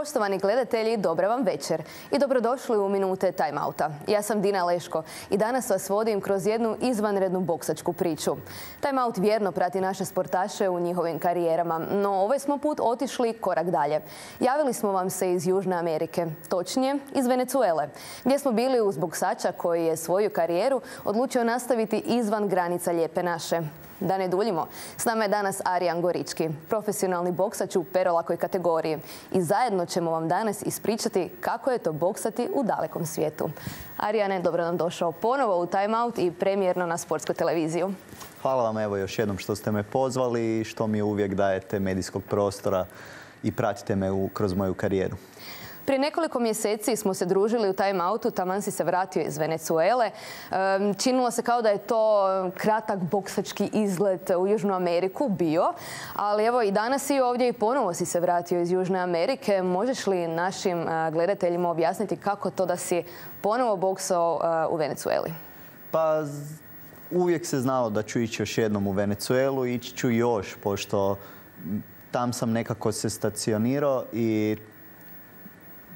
Poštovani gledatelji, dobra vam večer i dobrodošli u Minute Time. Ja sam Dina Leško i danas vas vodim kroz jednu izvanrednu boksačku priču. Time Out vjerno prati naše sportaše u njihovim karijerama, no ovaj smo put otišli korak dalje. Javili smo vam se iz Južne Amerike, točnije iz Venecuele, gdje smo bili uz boksača koji je svoju karijeru odlučio nastaviti izvan granica Lijepe naše. Da ne duljimo, s nama je danas Arijan Gorički, profesionalni boksač u perolakoj kategoriji. I zajedno ćemo vam danas ispričati kako je to boksati u dalekom svijetu. Arijane, dobro nam došao ponovo u Time Out i premijerno na sportsku televiziju. Hvala vam evo još jednom što ste me pozvali i što mi uvijek dajete medijskog prostora i pratite me kroz moju karijeru. Prije nekoliko mjeseci smo se družili u time outu, taman si se vratio iz Venezuele. Činilo se kao da je to kratak boksački izlet u Južnu Ameriku bio, ali evo i danas si ovdje i ponovo si se vratio iz Južne Amerike. Možeš li našim gledateljima objasniti kako to da si ponovo boksao u Venezueli? Pa uvijek se znalo da ću ići još jednom u Venezuelu, ići ću još, pošto tam sam nekako se stacionirao i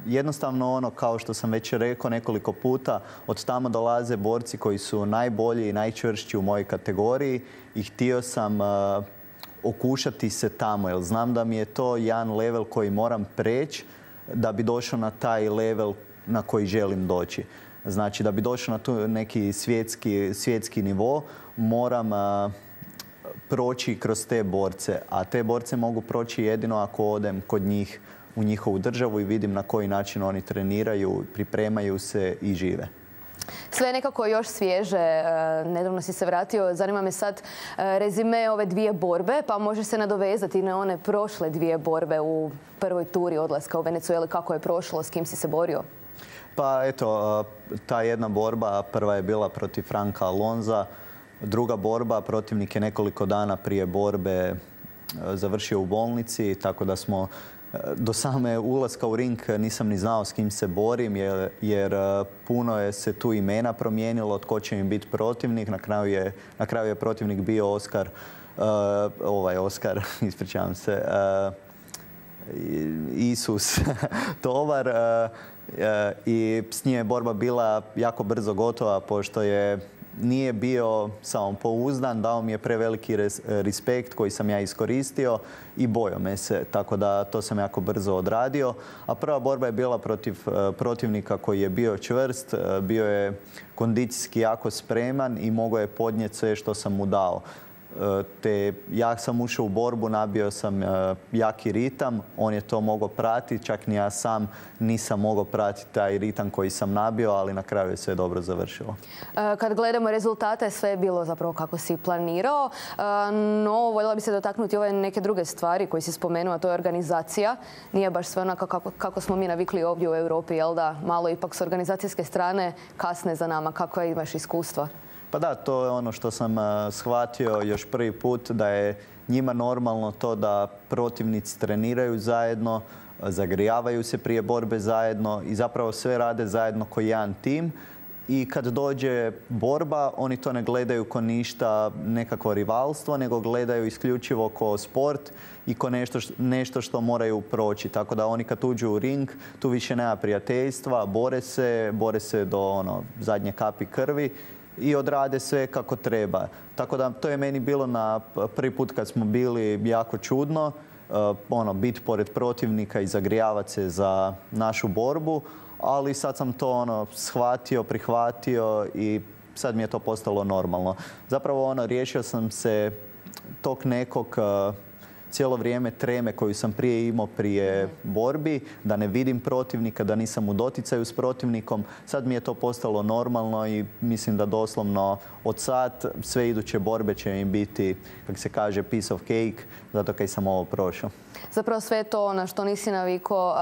jednostavno ono, kao što sam već rekao nekoliko puta, od tamo dolaze borci koji su najbolji i najčvršći u mojoj kategoriji i htio sam okušati se tamo, jer znam da mi je to jedan level koji moram preći da bi došao na taj level na koji želim doći. Znači, da bi došao na tu neki svjetski, svjetski nivo, moram proći kroz te borce. A te borce mogu proći jedino ako odem kod njih u njihovu državu i vidim na koji način oni treniraju, pripremaju se i žive. Sve je nekako još svježe, e, nedavno si se vratio, zanima me sad e, rezime ove dvije borbe, pa može se nadovezati na one prošle dvije borbe u prvoj turi odlaska u Venezueli, kako je prošlo, s kim si se borio? Pa eto, e, ta jedna borba, prva je bila protiv Franka Alonza, druga borba, protivnik je nekoliko dana prije borbe završio u bolnici, tako da smo do same ulaska u ring nisam ni znao s kim se borim jer, e, puno je se tu imena promijenilo, tko će mi biti protivnik. Na kraju je, na kraju je protivnik bio Oskar, uh, ovaj Oskar, ispričavam se, uh, Isus Tovar i s njim je borba bila jako brzo gotova pošto je nije bio samopouzdan, dao mi je preveliki respekt koji sam ja iskoristio i bojao me se, tako da to sam jako brzo odradio. A prva borba je bila protiv e, protivnika koji je bio čvrst, e, bio je kondicijski jako spreman i mogao je podnijeti sve što sam mu dao te ja sam ušao u borbu, nabio sam e, jaki ritam, on je to mogao pratiti, čak ni ja sam nisam mogao pratiti taj ritam koji sam nabio, ali na kraju je sve dobro završilo. E, kad gledamo rezultate, sve je bilo zapravo kako si planirao, e, no voljela bi se dotaknuti ove neke druge stvari koje si spomenuo, a to je organizacija. Nije baš sve onako kako, kako smo mi navikli ovdje u Europi, jel da? Malo ipak s organizacijske strane kasne za nama. Kako imaš iskustva? Pa da, to je ono što sam shvatio još prvi put, da je njima normalno to da protivnici treniraju zajedno, zagrijavaju se prije borbe zajedno i zapravo sve rade zajedno koji jedan tim. I kad dođe borba, oni to ne gledaju ko ništa nekakvo rivalstvo, nego gledaju isključivo ko sport i ko nešto, nešto što moraju proći. Tako da oni kad uđu u ring, tu više nema prijateljstva, bore se, bore se do ono, zadnje kapi krvi i odrade sve kako treba. Tako da to je meni bilo na prvi put kad smo bili jako čudno, uh, ono, biti pored protivnika i zagrijavati se za našu borbu, ali sad sam to ono, shvatio, prihvatio i sad mi je to postalo normalno. Zapravo ono, riješio sam se tog nekog uh, cijelo vrijeme treme koju sam prije imao prije borbi, da ne vidim protivnika, da nisam u doticaju s protivnikom. Sad mi je to postalo normalno i mislim da doslovno od sad sve iduće borbe će mi biti, kako se kaže, piece of cake, zato kaj sam ovo prošao. Zapravo sve to na što nisi naviko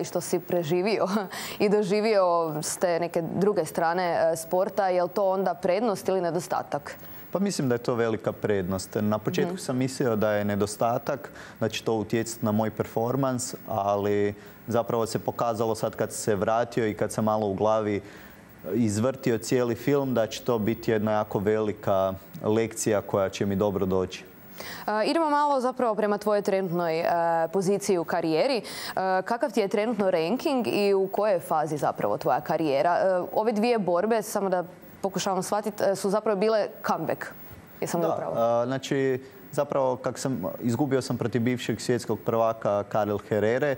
i što si preživio i doživio s te neke druge strane sporta, je li to onda prednost ili nedostatak? Pa mislim da je to velika prednost. Na početku sam mislio da je nedostatak, da će to utjecati na moj performans, ali zapravo se pokazalo sad kad se vratio i kad sam malo u glavi izvrtio cijeli film da će to biti jedna jako velika lekcija koja će mi dobro doći. idemo malo zapravo prema tvojoj trenutnoj poziciji u karijeri. kakav ti je trenutno ranking i u kojoj fazi zapravo tvoja karijera? ove dvije borbe, samo da pokušavam shvatiti, su zapravo bile comeback. Jesam da, upravo? znači, zapravo, kak sam, izgubio sam protiv bivšeg svjetskog prvaka Karel Herrere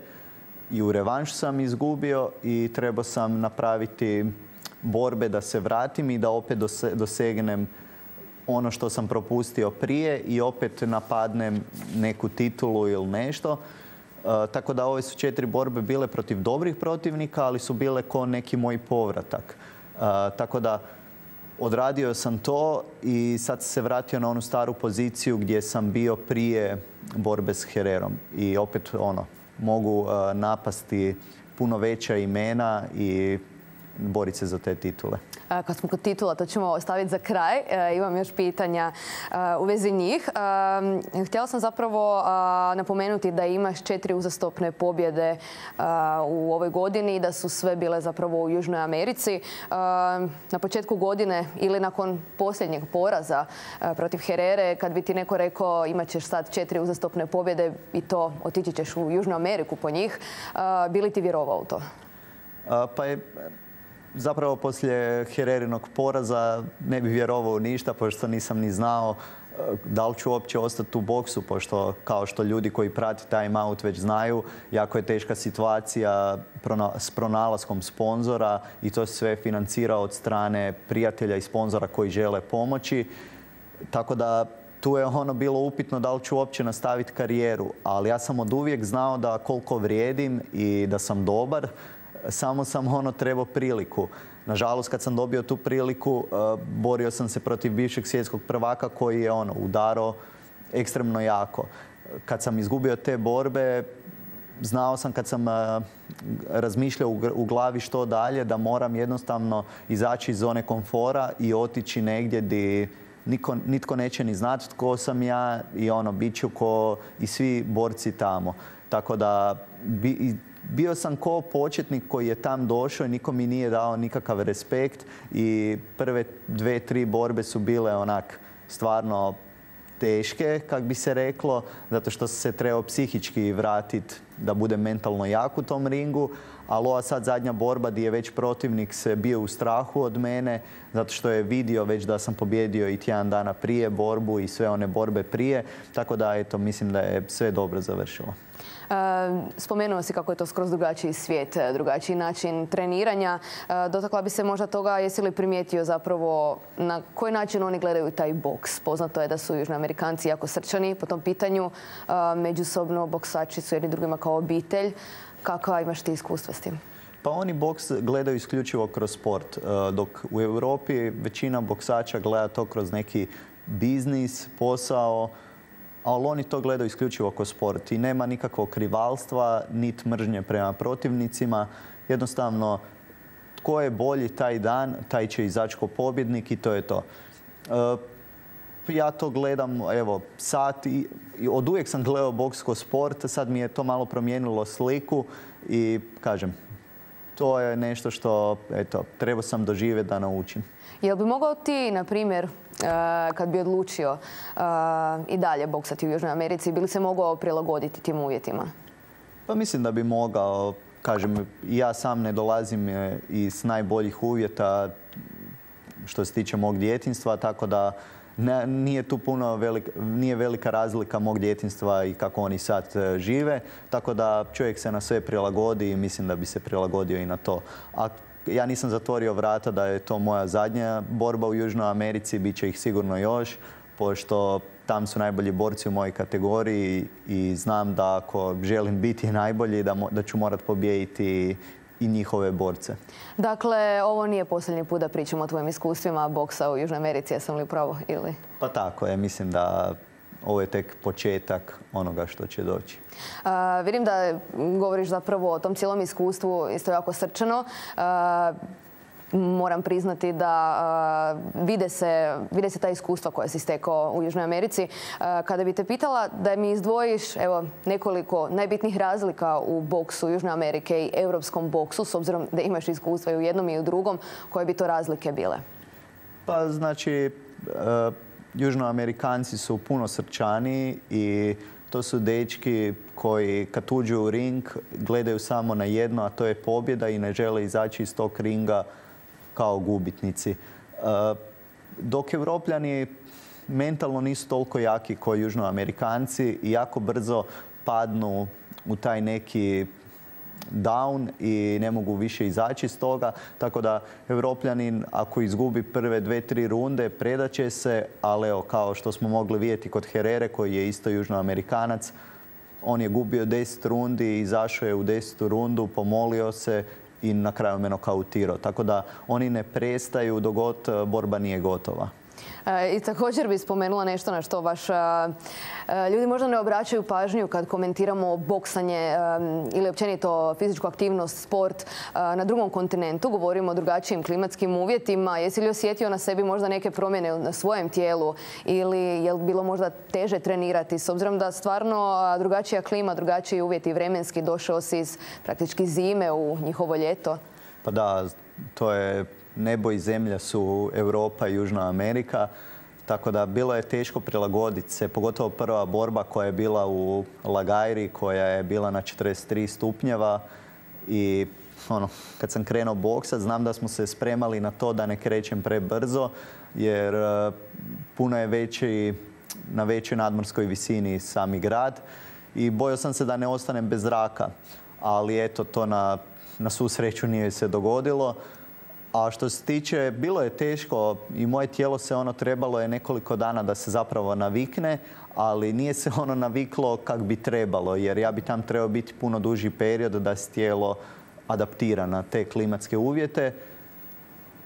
i u revanš sam izgubio i trebao sam napraviti borbe da se vratim i da opet dosegnem ono što sam propustio prije i opet napadnem neku titulu ili nešto. E, tako da ove su četiri borbe bile protiv dobrih protivnika, ali su bile ko neki moj povratak. E, tako da odradio sam to i sad se vratio na onu staru poziciju gdje sam bio prije borbe s Hererom. I opet ono, mogu e, napasti puno veća imena i boriti se za te titule. Kad smo kod titula, to ćemo ostaviti za kraj. E, imam još pitanja e, u vezi njih. Htjela sam zapravo napomenuti da imaš četiri uzastopne pobjede u ovoj godini i da su sve bile zapravo u Južnoj Americi. Na početku godine ili nakon posljednjeg poraza protiv Herere, kad bi ti neko rekao imat ćeš sad četiri uzastopne pobjede i to otići ćeš u Južnu Ameriku po njih, bili ti vjerovao u to? Pa je zapravo poslije Hererinog poraza ne bi vjerovao ništa, pošto nisam ni znao e, da li ću uopće ostati u boksu, pošto kao što ljudi koji prati time out već znaju, jako je teška situacija s pronalaskom sponzora i to se sve financira od strane prijatelja i sponzora koji žele pomoći. Tako da tu je ono bilo upitno da li ću uopće nastaviti karijeru, ali ja sam od uvijek znao da koliko vrijedim i da sam dobar, samo sam ono trebao priliku. Nažalost, kad sam dobio tu priliku, e, borio sam se protiv bivšeg svjetskog prvaka koji je ono udaro ekstremno jako. Kad sam izgubio te borbe, znao sam kad sam e, razmišljao u glavi što dalje, da moram jednostavno izaći iz zone komfora i otići negdje gdje nitko neće ni znati tko sam ja i ono, bit ću ko i svi borci tamo. Tako da bio sam ko početnik koji je tam došao i niko mi nije dao nikakav respekt i prve dve, tri borbe su bile onak stvarno teške, kak bi se reklo, zato što se trebao psihički vratiti da bude mentalno jak u tom ringu, ali ova sad zadnja borba gdje je već protivnik se bio u strahu od mene, zato što je vidio već da sam pobjedio i tjedan dana prije borbu i sve one borbe prije, tako da eto, mislim da je sve dobro završilo. Spomenuo si kako je to skroz drugačiji svijet, drugačiji način treniranja. Dotakla bi se možda toga, jesi li primijetio zapravo na koji način oni gledaju taj boks? Poznato je da su Južni Amerikanci jako srčani po tom pitanju. Međusobno boksači su jedni drugima kao obitelj. Kakva imaš ti iskustva s tim? Pa oni boks gledaju isključivo kroz sport, dok u Europi većina boksača gleda to kroz neki biznis, posao, ali oni to gledaju isključivo kao sport i nema nikakvog krivalstva, nit mržnje prema protivnicima. Jednostavno, tko je bolji taj dan, taj će izaći kao pobjednik i to je to. E, ja to gledam, evo, sat i, od uvijek sam gledao boks ko sport, sad mi je to malo promijenilo sliku i kažem, to je nešto što, eto, trebao sam doživjeti da naučim. Jel bi mogao ti, na primjer, kad bi odlučio eh, i dalje boksati u Južnoj Americi, bi li se mogao prilagoditi tim uvjetima? Pa mislim da bi mogao. Kažem, ja sam ne dolazim eh, iz najboljih uvjeta što se tiče mog djetinstva, tako da nije tu puno nije velika razlika mog djetinstva i kako oni sad žive, tako da čovjek se na sve prilagodi i mislim da bi se prilagodio i na to. A ja nisam zatvorio vrata da je to moja zadnja borba u Južnoj Americi, bit će ih sigurno još, pošto tam su najbolji borci u mojoj kategoriji i znam da ako želim biti najbolji, da, da ću morat pobijediti i njihove borce. Dakle, ovo nije posljednji put da pričamo o tvojim iskustvima boksa u Južnoj Americi, jesam li pravo ili? Pa tako je, mislim da ovo je tek početak onoga što će doći. vidim da govoriš zapravo o tom cijelom iskustvu isto jako srčano. moram priznati da vide, se, vide se ta iskustva koja si stekao u Južnoj Americi. kada bi te pitala da mi izdvojiš evo, nekoliko najbitnijih razlika u boksu Južne Amerike i europskom boksu, s obzirom da imaš iskustva i u jednom i u drugom, koje bi to razlike bile? Pa znači, južnoamerikanci su puno srčaniji i to su dečki koji kad uđu u ring gledaju samo na jedno, a to je pobjeda i ne žele izaći iz tog ringa kao gubitnici. E, dok Evropljani mentalno nisu toliko jaki kao južnoamerikanci i jako brzo padnu u taj neki down i ne mogu više izaći iz toga. Tako da Evropljanin ako izgubi prve dve, tri runde predaće se, ali evo kao što smo mogli vidjeti kod Herere koji je isto južnoamerikanac, on je gubio 10 rundi, izašao je u desetu rundu, pomolio se i na kraju me nokautirao. Tako da oni ne prestaju dok borba nije gotova. I također bi spomenula nešto na što vaš ljudi možda ne obraćaju pažnju kad komentiramo boksanje ili općenito fizičku aktivnost, sport na drugom kontinentu. Govorimo o drugačijim klimatskim uvjetima. Jesi li osjetio na sebi možda neke promjene na svojem tijelu ili je li bilo možda teže trenirati s obzirom da stvarno drugačija klima, drugačiji uvjeti vremenski došao si iz praktički zime u njihovo ljeto? Pa da, to je nebo i zemlja su Europa i Južna Amerika. Tako da bilo je teško prilagoditi se, pogotovo prva borba koja je bila u Lagajri, koja je bila na 43 stupnjeva i ono, kad sam krenuo boksat, znam da smo se spremali na to da ne krećem prebrzo, jer e, puno je veći, na većoj nadmorskoj visini sami grad i bojao sam se da ne ostanem bez zraka. Ali eto, to na, na svu sreću nije se dogodilo. A što se tiče, bilo je teško i moje tijelo se ono trebalo je nekoliko dana da se zapravo navikne, ali nije se ono naviklo kak bi trebalo, jer ja bi tam trebao biti puno duži period da se tijelo adaptira na te klimatske uvjete.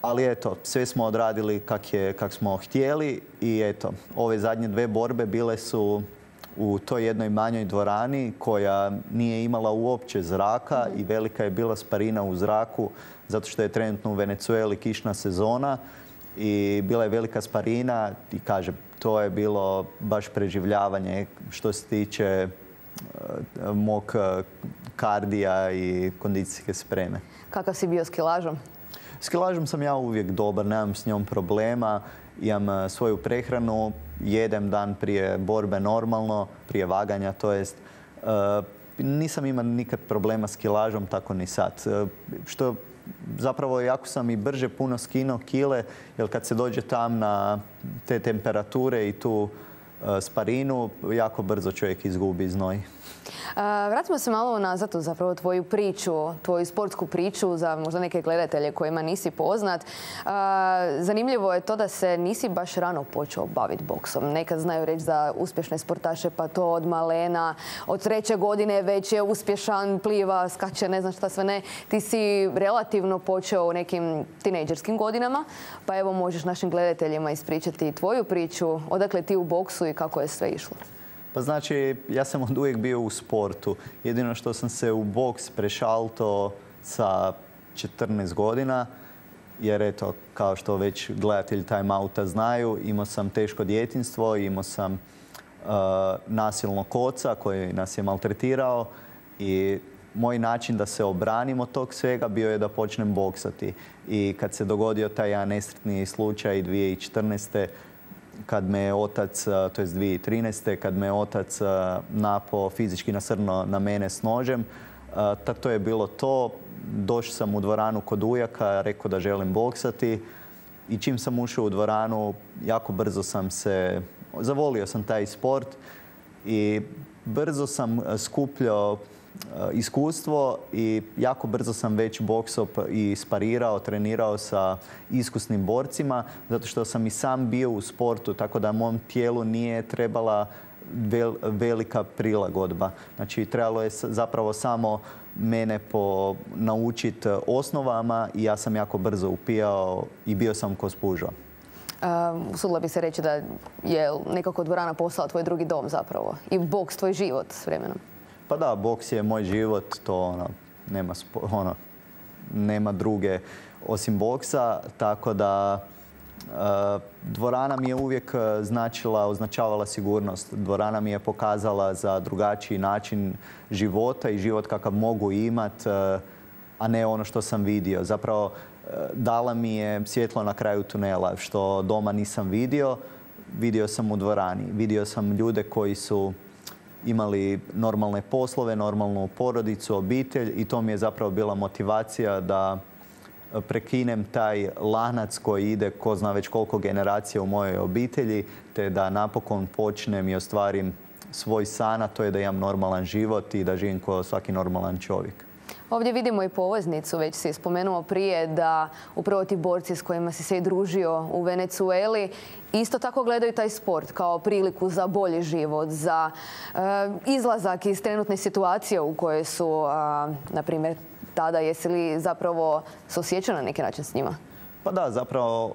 Ali eto, sve smo odradili kak, je, kak smo htjeli i eto, ove zadnje dve borbe bile su u toj jednoj manjoj dvorani koja nije imala uopće zraka i velika je bila sparina u zraku zato što je trenutno u Venecueli kišna sezona i bila je velika sparina i kažem, to je bilo baš preživljavanje što se tiče e, mog e, kardija i kondicijske spreme. Kakav si bio s kilažom? S kilažom sam ja uvijek dobar, nemam s njom problema. Imam e, svoju prehranu, jedem dan prije borbe normalno, prije vaganja, to jest nisam imao nikad problema s kilažom, tako ni sad. Što zapravo jako sam i brže puno skinuo kile, jer kad se dođe tam na te temperature i tu e, sparinu, jako brzo čovjek izgubi znoj. Vratimo se malo nazad u zapravo tvoju priču, tvoju sportsku priču za možda neke gledatelje kojima nisi poznat. Zanimljivo je to da se nisi baš rano počeo baviti boksom. Nekad znaju reći za uspješne sportaše pa to od malena, od treće godine već je uspješan, pliva, skače, ne znam šta sve ne. Ti si relativno počeo u nekim tinejdžerskim godinama, pa evo možeš našim gledateljima ispričati tvoju priču, odakle ti u boksu i kako je sve išlo. Pa znači, ja sam od uvijek bio u sportu. Jedino što sam se u boks prešalto sa 14 godina, jer eto, kao što već gledatelji Time Outa znaju, imao sam teško djetinstvo, imao sam uh, nasilnog koca koji nas je maltretirao i moj način da se obranim od tog svega bio je da počnem boksati. I kad se dogodio taj jedan nesretni slučaj 2014 kad me je otac, to je 2013. kad me je otac napao fizički nasrno na mene s nožem, tak to je bilo to. Došao sam u dvoranu kod ujaka, rekao da želim boksati i čim sam ušao u dvoranu, jako brzo sam se, zavolio sam taj sport i brzo sam skupljao iskustvo i jako brzo sam već boksop i sparirao, trenirao sa iskusnim borcima, zato što sam i sam bio u sportu, tako da mom tijelu nije trebala velika prilagodba. Znači, trebalo je zapravo samo mene po naučiti osnovama i ja sam jako brzo upijao i bio sam ko spuža. Usudila bi se reći da je nekako dvorana postala tvoj drugi dom zapravo i boks tvoj život s vremenom. Pa da, boks je moj život, to ono, nema, ono, nema druge osim boksa, tako da e, dvorana mi je uvijek e, značila, označavala sigurnost. Dvorana mi je pokazala za drugačiji način života i život kakav mogu imat, e, a ne ono što sam vidio. Zapravo, dala mi je svjetlo na kraju tunela, što doma nisam vidio vidio sam u dvorani. Vidio sam ljude koji su imali normalne poslove, normalnu porodicu, obitelj i to mi je zapravo bila motivacija da prekinem taj lanac koji ide ko zna već koliko generacija u mojoj obitelji, te da napokon počnem i ostvarim svoj san, a to je da imam normalan život i da živim kao svaki normalan čovjek. Ovdje vidimo i poveznicu, već si spomenuo prije da upravo ti borci s kojima si se i družio u Venecueli isto tako gledaju taj sport kao priliku za bolji život, za eh, izlazak iz trenutne situacije u kojoj su, na primjer, tada. Jesi li zapravo se osjećao na neki način s njima? Pa da, zapravo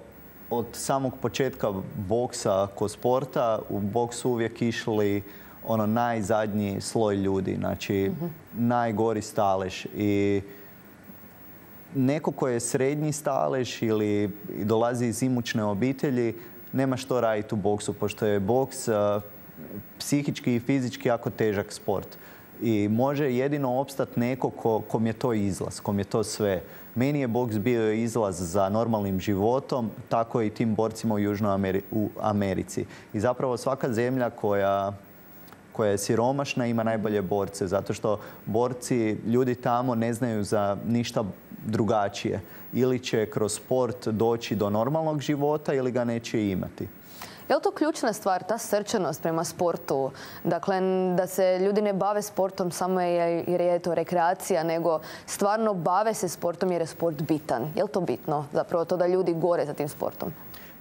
od samog početka boksa ko sporta u boksu uvijek išli ono najzadnji sloj ljudi, znači mhm. najgori stalež i neko ko je srednji stalež ili dolazi iz imućne obitelji nema što raditi u boksu, pošto je boks psihički i fizički jako težak sport. I može jedino opstati neko ko, kom je to izlaz, kom je to sve. Meni je boks bio izlaz za normalnim životom, tako i tim borcima u Južnoj Americi. I zapravo svaka zemlja koja koja je siromašna ima najbolje borce, zato što borci, ljudi tamo ne znaju za ništa drugačije. Ili će kroz sport doći do normalnog života ili ga neće imati. Je li to ključna stvar, ta srčanost prema sportu? Dakle, da se ljudi ne bave sportom samo jer je to rekreacija, nego stvarno bave se sportom jer je sport bitan. Je li to bitno? Zapravo to da ljudi gore za tim sportom?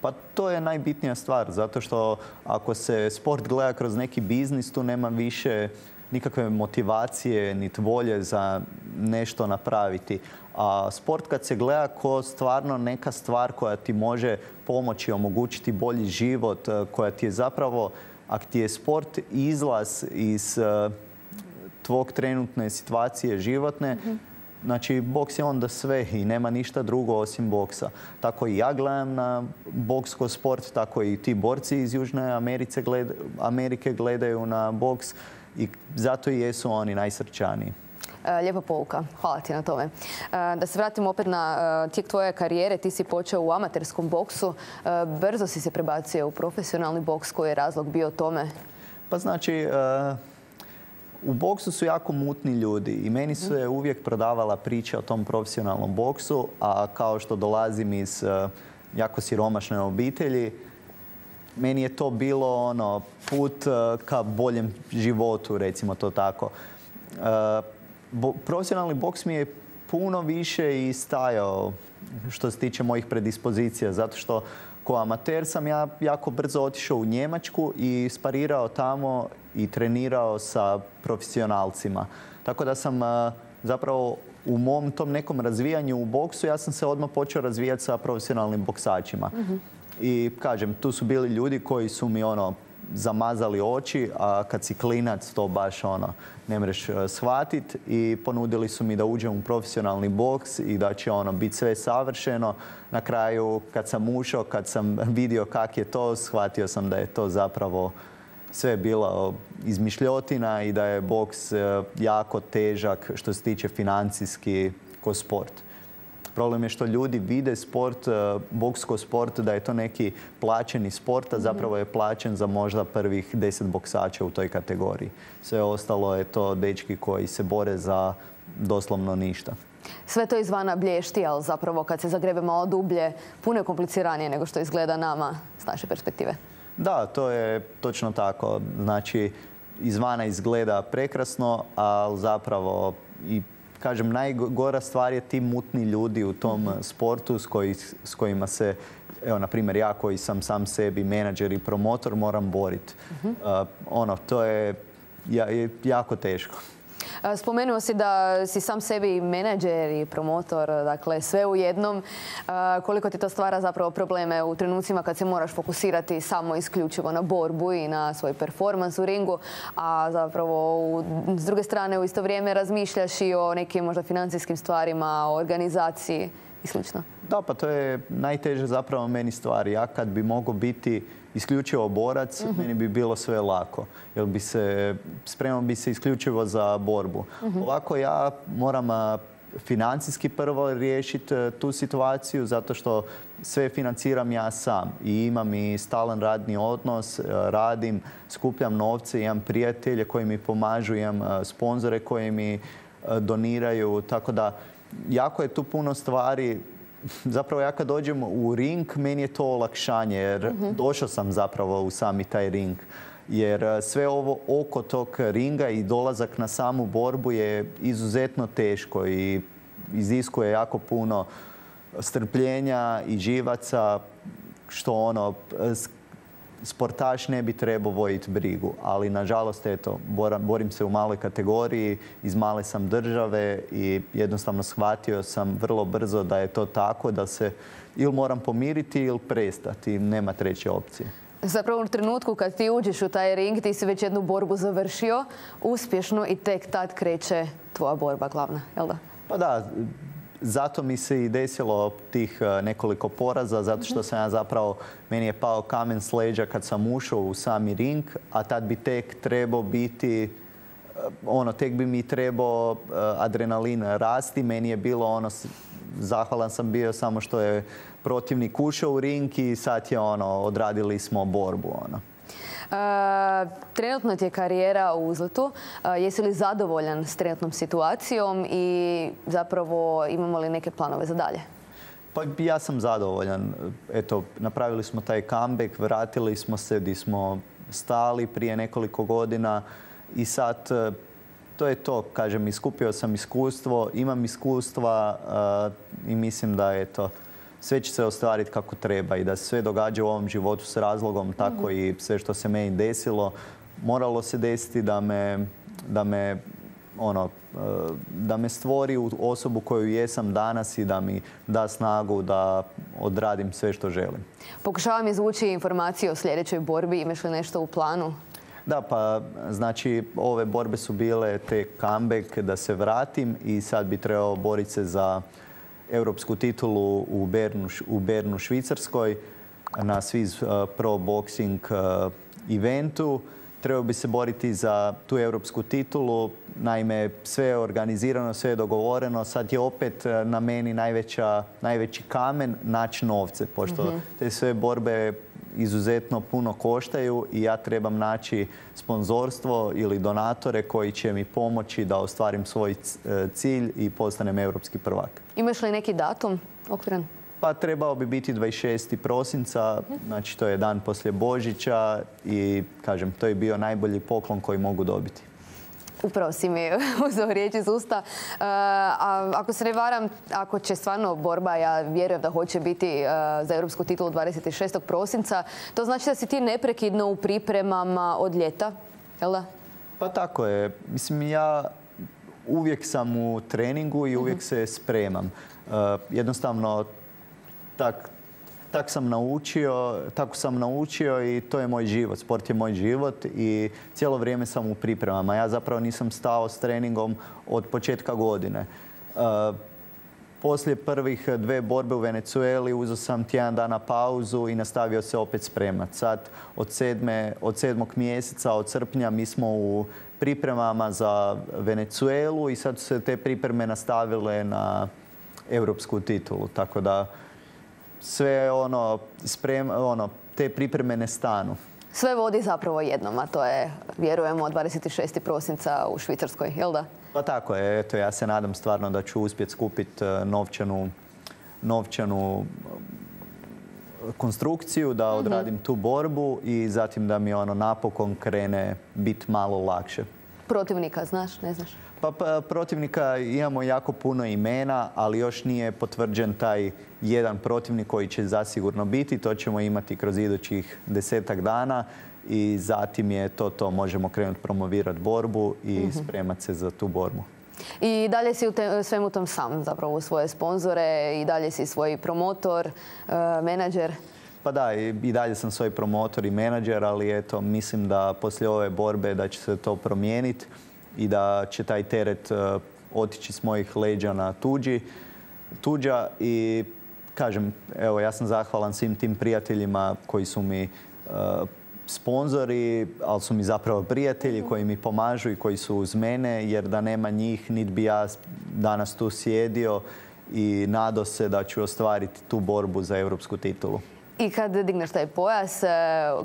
Pa to je najbitnija stvar, zato što ako se sport gleda kroz neki biznis, tu nema više nikakve motivacije niti volje za nešto napraviti. A sport kad se gleda ko stvarno neka stvar koja ti može pomoći, omogućiti bolji život, e, koja ti je zapravo, ako ti je sport izlaz iz e, tvog trenutne situacije životne, mhm. Znači, boks je onda sve i nema ništa drugo osim boksa. Tako i ja gledam na boksko sport, tako i ti borci iz Južne Amerike gledaju na boks i zato i jesu oni najsrčaniji. E, lijepa pouka. Hvala ti na tome. E, da se vratimo opet na e, tijek tvoje karijere. Ti si počeo u amaterskom boksu. Brzo si se prebacio u profesionalni boks. Koji je razlog bio tome? Pa znači, u boksu su jako mutni ljudi i meni se mhm. uvijek prodavala priča o tom profesionalnom boksu, a kao što dolazim iz jako siromašne obitelji, meni je to bilo ono put ka boljem životu, recimo to tako profesionalni boks mi je puno više i stajao što se tiče mojih predispozicija, zato što ko amater sam ja jako brzo otišao u Njemačku i sparirao tamo i trenirao sa profesionalcima. Tako da sam zapravo u mom tom nekom razvijanju u boksu ja sam se odmah počeo razvijati sa profesionalnim boksačima. Mhm. I kažem, tu su bili ljudi koji su mi ono zamazali oči, a kad si klinac to baš ono ne mreš e, shvatit i ponudili su mi da uđem u profesionalni boks i da će ono biti sve savršeno. Na kraju kad sam ušao, kad sam vidio kak je to, shvatio sam da je to zapravo sve bilo izmišljotina i da je boks e, jako težak što se tiče financijski ko sport. Problem je što ljudi vide sport, e, boksko sport, da je to neki plaćeni sport, a zapravo je plaćen za možda prvih deset boksača u toj kategoriji. Sve ostalo je to dečki koji se bore za doslovno ništa. Sve to izvana blješti, ali zapravo kad se zagrebe malo dublje, puno je kompliciranije nego što izgleda nama s naše perspektive. Da, to je točno tako. Znači, izvana izgleda prekrasno, ali zapravo i kažem, najgora stvar je ti mutni ljudi u tom mhm. sportu s, kojima se, evo, na primjer, ja koji sam sam sebi menadžer i promotor moram boriti. Mhm. Uh, ono, to je jako teško. Spomenuo si da si sam sebi menadžer i promotor, dakle sve u jednom. Koliko ti to stvara zapravo probleme u trenucima kad se moraš fokusirati samo isključivo na borbu i na svoj performans u ringu, a zapravo s druge strane u isto vrijeme razmišljaš i o nekim možda financijskim stvarima, o organizaciji i slično. Da, pa to je najteže zapravo meni stvari. Ja kad bi mogao biti isključivo borac, mhm. meni bi bilo sve lako. Jer bi se, spremao bi se isključivo za borbu. Mhm. Ovako ja moram financijski prvo riješiti tu situaciju zato što sve financiram ja sam i imam i stalan radni odnos, radim, skupljam novce, imam prijatelje koji mi pomažu, imam sponzore koji mi doniraju, tako da jako je tu puno stvari zapravo ja kad dođem u ring, meni je to olakšanje jer mhm. došao sam zapravo u sami taj ring. Jer e, sve ovo oko tog ringa i dolazak na samu borbu je izuzetno teško i iziskuje jako puno strpljenja i živaca što ono sportaš ne bi trebao vojiti brigu, ali nažalost eto, borim se u maloj kategoriji, iz male sam države i jednostavno shvatio sam vrlo brzo da je to tako, da se ili moram pomiriti ili prestati, nema treće opcije. Zapravo u trenutku kad ti uđeš u taj ring, ti si već jednu borbu završio uspješno i tek tad kreće tvoja borba glavna, jel da? Pa da, zato mi se i desilo tih e, nekoliko poraza, zato što sam ja zapravo, meni je pao kamen s leđa kad sam ušao u sami ring, a tad bi tek trebao biti, e, ono, tek bi mi trebao e, adrenalin rasti. Meni je bilo ono, zahvalan sam bio samo što je protivnik ušao u ring i sad je ono, odradili smo borbu. Ono. Trenutno ti je karijera u uzletu. Jesi li zadovoljan s trenutnom situacijom i zapravo imamo li neke planove za dalje? Pa ja sam zadovoljan. Eto, napravili smo taj comeback, vratili smo se gdje smo stali prije nekoliko godina i sad e, to je to, kažem, iskupio sam iskustvo, imam iskustva i mislim da je to sve će se ostvariti kako treba i da se sve događa u ovom životu s razlogom, tako i sve što se meni desilo. Moralo se desiti da me, da me ono, e, da me stvori u osobu koju jesam danas i da mi da snagu da odradim sve što želim. Pokušavam izvući informacije o sljedećoj borbi. Imaš li nešto u planu? Da, pa znači ove borbe su bile te comeback da se vratim i sad bi trebao boriti se za europsku titulu u Bernu, u Bernu Švicarskoj na Swiss uh, Pro Boxing uh, eventu. Trebao bi se boriti za tu europsku titulu. Naime, sve je organizirano, sve je dogovoreno. Sad je opet uh, na meni najveća, najveći kamen naći novce, pošto mhm. te sve borbe izuzetno puno koštaju i ja trebam naći sponzorstvo ili donatore koji će mi pomoći da ostvarim svoj e, cilj i postanem europski prvak. Imaš li neki datum okviran? Pa trebao bi biti 26. prosinca, znači to je dan poslije Božića i kažem, to je bio najbolji poklon koji mogu dobiti. Upravo si mi uzeo riječ iz usta. E, a ako se ne varam, ako će stvarno borba, ja vjerujem da hoće biti e, za europsku titulu 26. prosinca, to znači da si ti neprekidno u pripremama od ljeta, jel da? Pa tako je. Mislim, ja uvijek sam u treningu i uvijek mhm. se spremam. E, jednostavno, tak, tak sam naučio, tako sam naučio i to je moj život. Sport je moj život i cijelo vrijeme sam u pripremama. Ja zapravo nisam stao s treningom od početka godine. Uh, poslije prvih dve borbe u Venecueli uzeo sam tjedan dana pauzu i nastavio se opet spremat. Sad od, sedme, od sedmog mjeseca, od srpnja, mi smo u pripremama za Venecuelu i sad su se te pripreme nastavile na europsku titulu. Tako da sve ono, sprem, ono, te pripreme ne stanu. Sve vodi zapravo jednom, a to je, vjerujemo, 26. prosinca u Švicarskoj, jel da? Pa tako je, eto, ja se nadam stvarno da ću uspjeti skupiti e, novčanu, novčanu e, konstrukciju, da mhm. odradim tu borbu i zatim da mi ono napokon krene biti malo lakše. Protivnika, znaš, ne znaš? Pa, pa, protivnika imamo jako puno imena, ali još nije potvrđen taj jedan protivnik koji će zasigurno biti. To ćemo imati kroz idućih desetak dana i zatim je to to. Možemo krenuti promovirati borbu i mm spremati se za tu borbu. I dalje si u svemu tom sam, zapravo svoje sponzore i dalje si svoj promotor, uh, menadžer. Pa da, i, i dalje sam svoj promotor i menadžer, ali eto, mislim da poslije ove borbe da će se to promijeniti i da će taj teret e, otići s mojih leđa na tuđi, tuđa i kažem, evo ja sam zahvalan svim tim prijateljima koji su mi e, sponzori, ali su mi zapravo prijatelji koji mi pomažu i koji su uz mene, jer da nema njih, nit bi ja danas tu sjedio i nadao se da ću ostvariti tu borbu za europsku titulu. I kad digneš taj pojas e,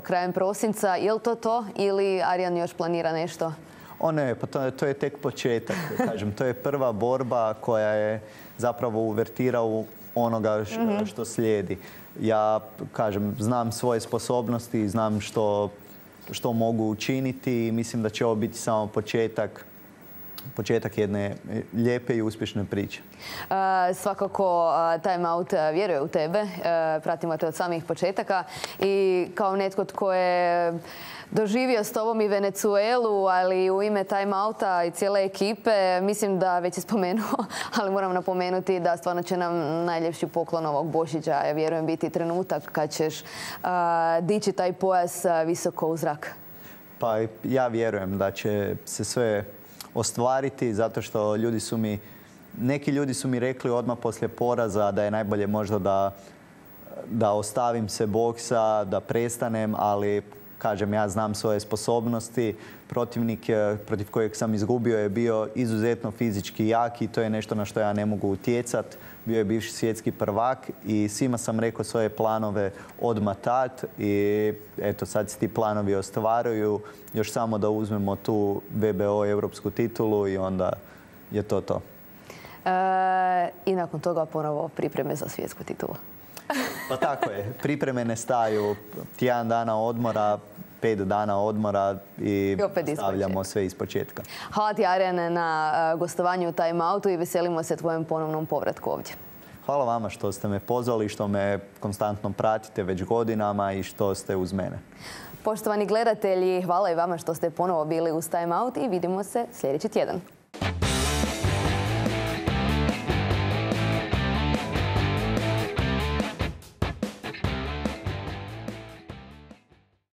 krajem prosinca, je li to to ili Arjan još planira nešto? O ne, pa to, je tek početak. Kažem, to je prva borba koja je zapravo uvertira u onoga mhm. što slijedi. Ja, kažem, znam svoje sposobnosti, znam što, što mogu učiniti i mislim da će ovo biti samo početak početak jedne lijepe i uspješne priče. svakako Time Out vjeruje u tebe. pratimo te od samih početaka i kao netko tko je doživio s tobom i Venecuelu, ali u ime Time Outa i cijele ekipe, mislim da već je spomenuo, ali moram napomenuti da stvarno će nam najljepši poklon ovog Božića, ja vjerujem, biti trenutak kad ćeš dići taj pojas visoko u zrak. Pa ja vjerujem da će se sve ostvariti zato što ljudi su mi, neki ljudi su mi rekli odmah poslije poraza da je najbolje možda da, da ostavim se boksa, da prestanem, ali kažem ja znam svoje sposobnosti. Protivnik protiv kojeg sam izgubio je bio izuzetno fizički jak i to je nešto na što ja ne mogu utjecati. Bio je bivši svjetski prvak i svima sam rekao svoje planove odmah tad i eto sad se ti planovi ostvaruju. Još samo da uzmemo tu BBO europsku titulu i onda je to to. E, I nakon toga ponovo pripreme za svjetsku titulu. Pa tako je. Pripreme ne staju. Tjedan dana odmora, pet dana odmora i, stavljamo sve iz početka. Hvala ti Arjane na e, gostovanju u Time Outu i veselimo se tvojem ponovnom povratku ovdje. Hvala vama što ste me pozvali, što me konstantno pratite već godinama i što ste uz mene. Poštovani gledatelji, hvala i vama što ste ponovo bili uz Time Out i vidimo se sljedeći tjedan.